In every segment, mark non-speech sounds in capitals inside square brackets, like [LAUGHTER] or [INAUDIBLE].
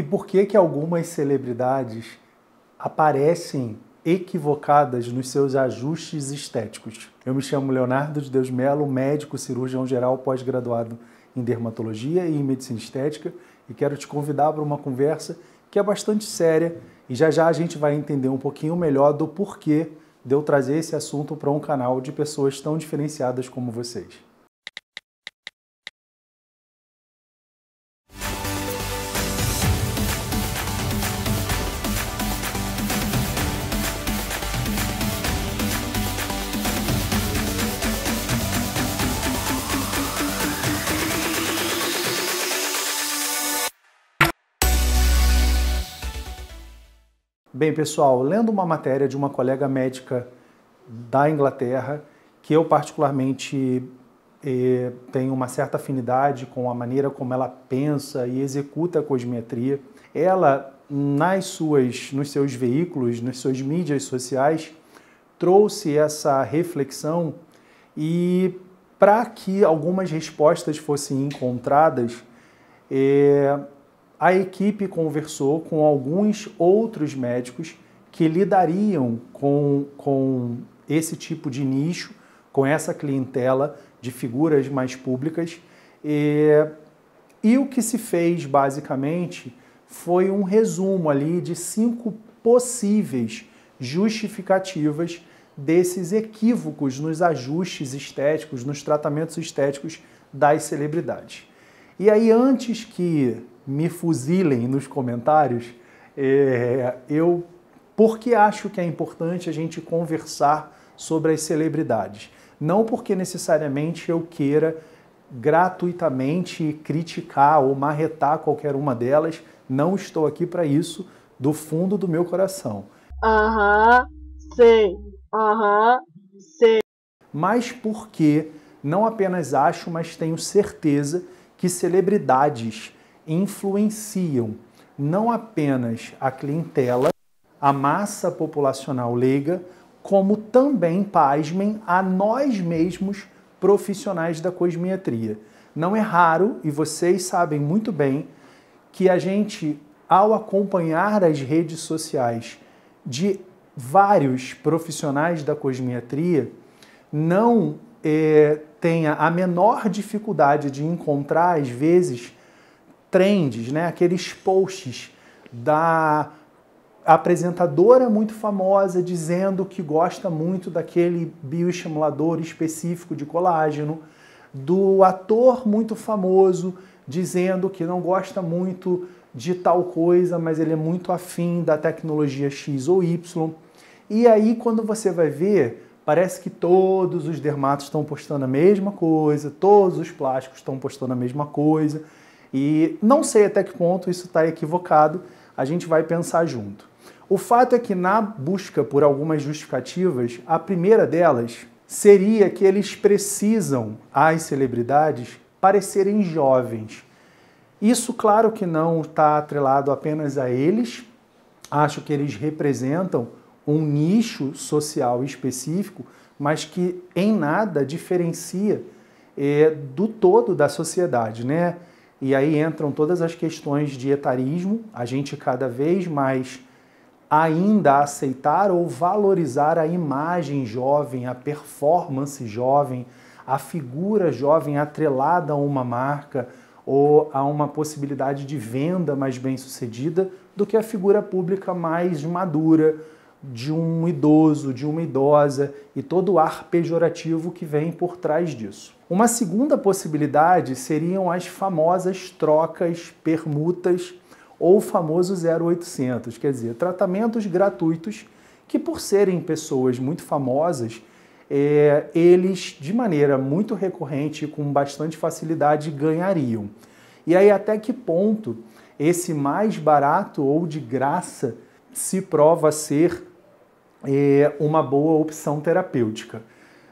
E por que que algumas celebridades aparecem equivocadas nos seus ajustes estéticos? Eu me chamo Leonardo de Deus Melo, médico cirurgião geral pós-graduado em dermatologia e em medicina estética, e quero te convidar para uma conversa que é bastante séria e já já a gente vai entender um pouquinho melhor do porquê de eu trazer esse assunto para um canal de pessoas tão diferenciadas como vocês. Bem, pessoal, lendo uma matéria de uma colega médica da Inglaterra, que eu particularmente eh, tenho uma certa afinidade com a maneira como ela pensa e executa a cosmetria, ela nas suas, nos seus veículos, nas suas mídias sociais, trouxe essa reflexão e para que algumas respostas fossem encontradas, eh, a equipe conversou com alguns outros médicos que lidariam com, com esse tipo de nicho, com essa clientela de figuras mais públicas. E, e o que se fez, basicamente, foi um resumo ali de cinco possíveis justificativas desses equívocos nos ajustes estéticos, nos tratamentos estéticos das celebridades. E aí, antes que me fuzilem nos comentários, é, eu porque acho que é importante a gente conversar sobre as celebridades. Não porque necessariamente eu queira gratuitamente criticar ou marretar qualquer uma delas. Não estou aqui para isso, do fundo do meu coração. Aham, sei. Aham, sei. Mas porque não apenas acho, mas tenho certeza que celebridades influenciam não apenas a clientela, a massa populacional leiga, como também, pasmem, a nós mesmos profissionais da cosmetria. Não é raro, e vocês sabem muito bem, que a gente, ao acompanhar as redes sociais de vários profissionais da cosmetria, não é, tenha a menor dificuldade de encontrar, às vezes, trends, né? aqueles posts da apresentadora muito famosa dizendo que gosta muito daquele bioestimulador específico de colágeno, do ator muito famoso dizendo que não gosta muito de tal coisa, mas ele é muito afim da tecnologia X ou Y. E aí, quando você vai ver, parece que todos os dermatos estão postando a mesma coisa, todos os plásticos estão postando a mesma coisa. E não sei até que ponto isso está equivocado, a gente vai pensar junto. O fato é que na busca por algumas justificativas, a primeira delas seria que eles precisam, as celebridades, parecerem jovens. Isso, claro que não está atrelado apenas a eles, acho que eles representam um nicho social específico, mas que em nada diferencia é, do todo da sociedade, né? E aí entram todas as questões de etarismo, a gente cada vez mais ainda aceitar ou valorizar a imagem jovem, a performance jovem, a figura jovem atrelada a uma marca ou a uma possibilidade de venda mais bem sucedida do que a figura pública mais madura de um idoso, de uma idosa e todo o ar pejorativo que vem por trás disso. Uma segunda possibilidade seriam as famosas trocas, permutas ou o famoso 0800, quer dizer, tratamentos gratuitos que, por serem pessoas muito famosas, é, eles, de maneira muito recorrente e com bastante facilidade, ganhariam. E aí, até que ponto esse mais barato ou de graça se prova ser é, uma boa opção terapêutica?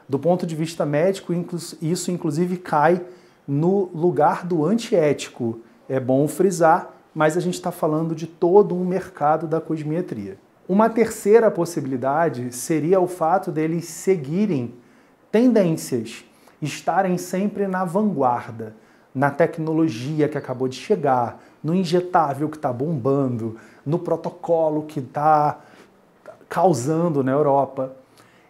Do ponto de vista médico, isso inclusive cai no lugar do antiético. É bom frisar, mas a gente está falando de todo um mercado da cosmetria. Uma terceira possibilidade seria o fato deles seguirem tendências, estarem sempre na vanguarda, na tecnologia que acabou de chegar, no injetável que está bombando, no protocolo que está causando na Europa.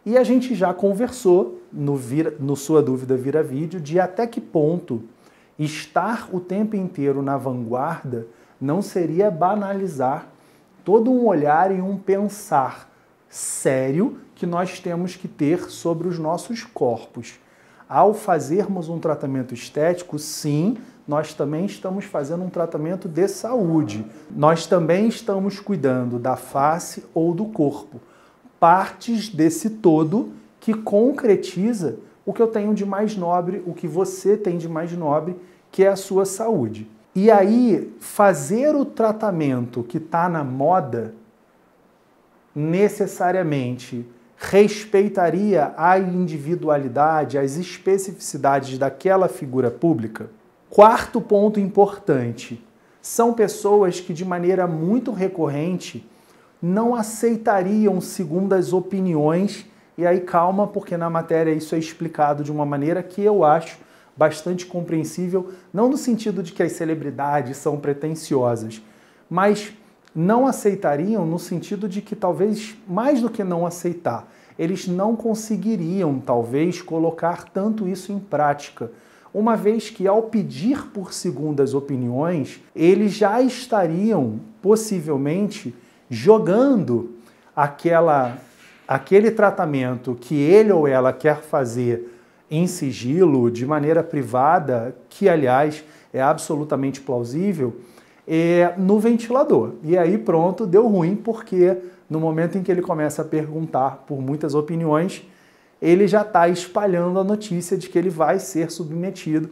E a gente já conversou no, vira, no Sua Dúvida Vira Vídeo de até que ponto estar o tempo inteiro na vanguarda não seria banalizar todo um olhar e um pensar sério que nós temos que ter sobre os nossos corpos. Ao fazermos um tratamento estético, sim, nós também estamos fazendo um tratamento de saúde. Nós também estamos cuidando da face ou do corpo. Partes desse todo que concretiza o que eu tenho de mais nobre, o que você tem de mais nobre, que é a sua saúde. E aí, fazer o tratamento que está na moda necessariamente respeitaria a individualidade, as especificidades daquela figura pública? Quarto ponto importante: são pessoas que, de maneira muito recorrente, não aceitariam segundas opiniões. E aí, calma, porque na matéria isso é explicado de uma maneira que eu acho bastante compreensível, não no sentido de que as celebridades são pretensiosas, mas não aceitariam no sentido de que talvez, mais do que não aceitar, eles não conseguiriam, talvez, colocar tanto isso em prática uma vez que, ao pedir por segundas opiniões, eles já estariam possivelmente jogando aquela, aquele tratamento que ele ou ela quer fazer em sigilo, de maneira privada, que aliás é absolutamente plausível, é, no ventilador. E aí pronto, deu ruim, porque no momento em que ele começa a perguntar por muitas opiniões, ele já está espalhando a notícia de que ele vai ser submetido.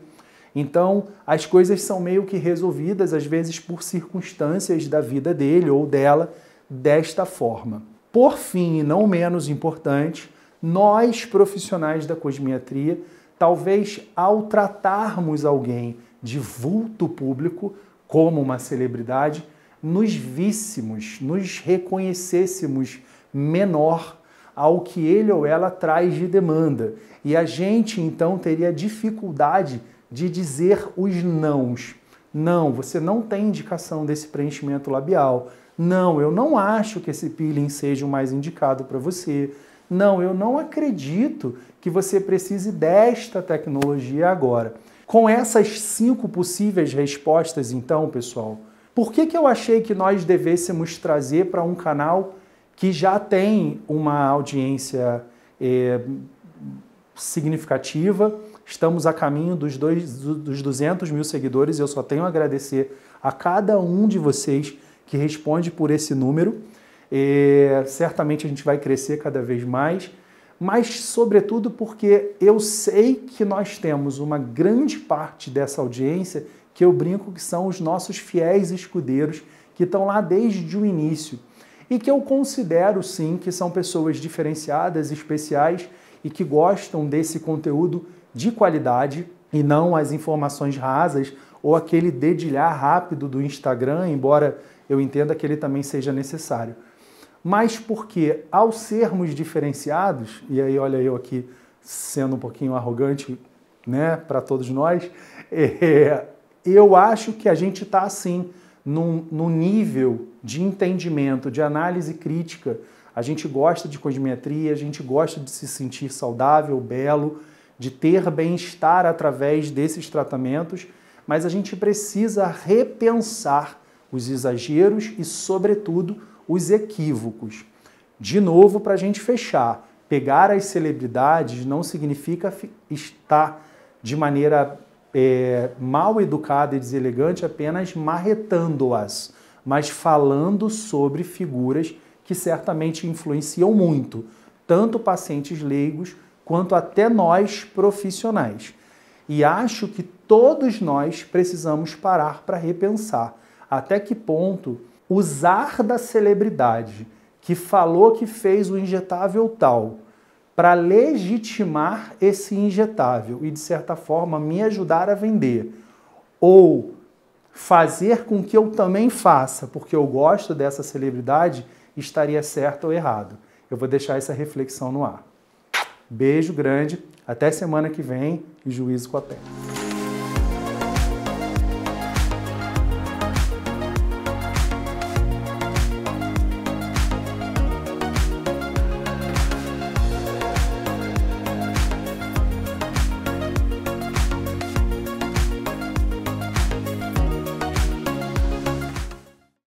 Então, as coisas são meio que resolvidas, às vezes por circunstâncias da vida dele ou dela, desta forma. Por fim, e não menos importante, nós profissionais da cosmiatria, talvez ao tratarmos alguém de vulto público, como uma celebridade, nos víssemos, nos reconhecêssemos menor ao que ele ou ela traz de demanda. E a gente então teria dificuldade de dizer os nãos. Não, você não tem indicação desse preenchimento labial. Não, eu não acho que esse peeling seja o mais indicado para você. Não, eu não acredito que você precise desta tecnologia agora. Com essas cinco possíveis respostas, então, pessoal, por que, que eu achei que nós devêssemos trazer para um canal que já tem uma audiência é, significativa. Estamos a caminho dos, dois, dos 200 mil seguidores. Eu só tenho a agradecer a cada um de vocês que responde por esse número. É, certamente a gente vai crescer cada vez mais, mas, sobretudo, porque eu sei que nós temos uma grande parte dessa audiência que eu brinco que são os nossos fiéis escudeiros que estão lá desde o início e que eu considero sim que são pessoas diferenciadas, especiais e que gostam desse conteúdo de qualidade e não as informações rasas ou aquele dedilhar rápido do Instagram, embora eu entenda que ele também seja necessário. Mas porque ao sermos diferenciados, e aí olha eu aqui sendo um pouquinho arrogante, né, para todos nós, [LAUGHS] é, eu acho que a gente está assim num, num nível de entendimento, de análise crítica. A gente gosta de cosmetria, a gente gosta de se sentir saudável, belo, de ter bem-estar através desses tratamentos, mas a gente precisa repensar os exageros e, sobretudo, os equívocos. De novo, para a gente fechar, pegar as celebridades não significa estar de maneira é, mal educada e deselegante apenas marretando-as, mas falando sobre figuras que certamente influenciam muito, tanto pacientes leigos quanto até nós profissionais. E acho que todos nós precisamos parar para repensar até que ponto usar da celebridade que falou que fez o injetável tal para legitimar esse injetável e, de certa forma, me ajudar a vender, ou fazer com que eu também faça, porque eu gosto dessa celebridade, estaria certo ou errado. Eu vou deixar essa reflexão no ar. Beijo grande, até semana que vem e juízo com a pele.